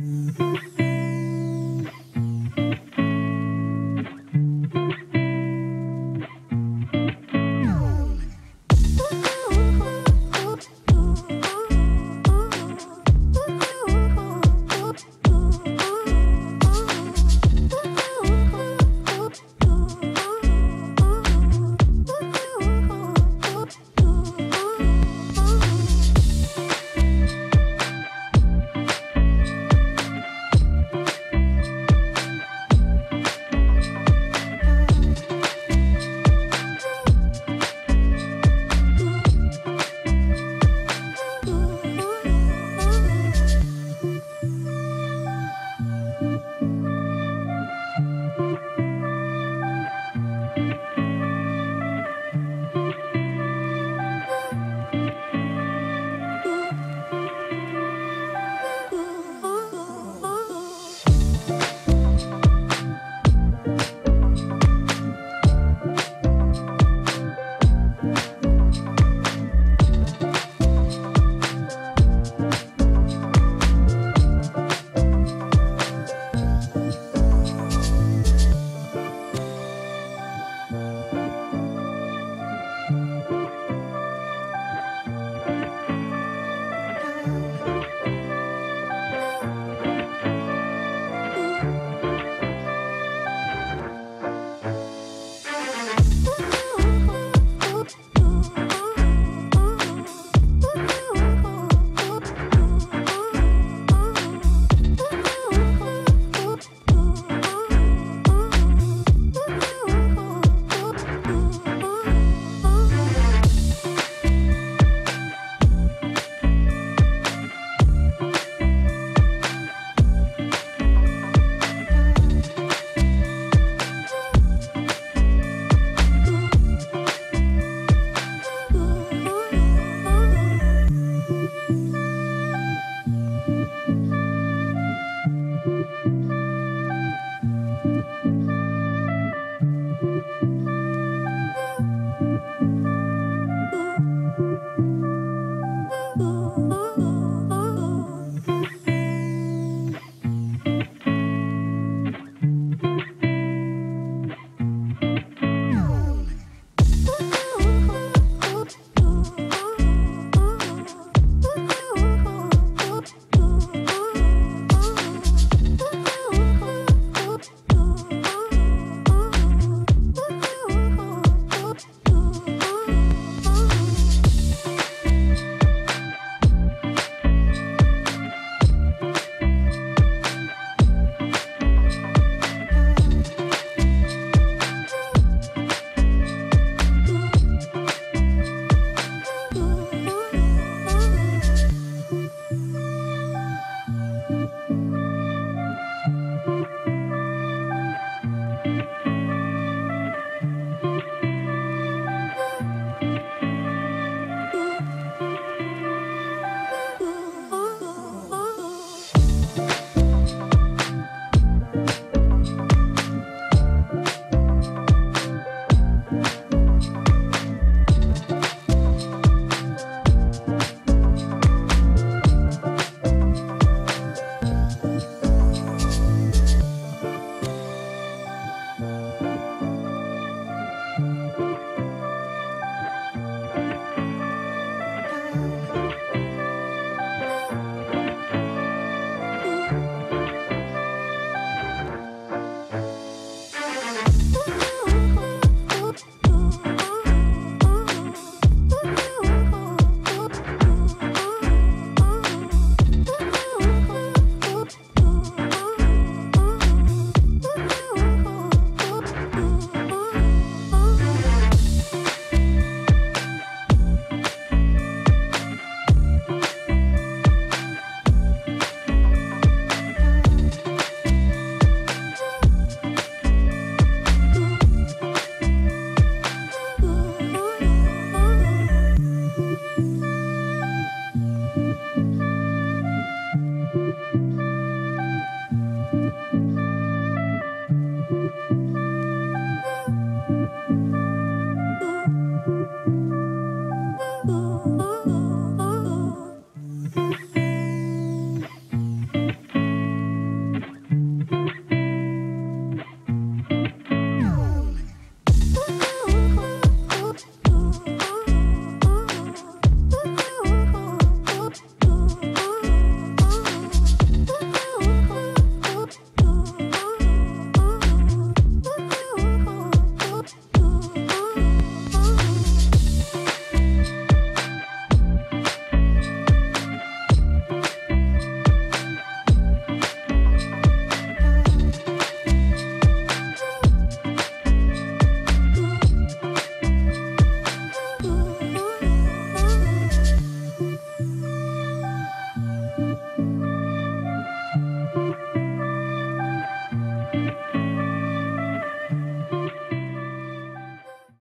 うん。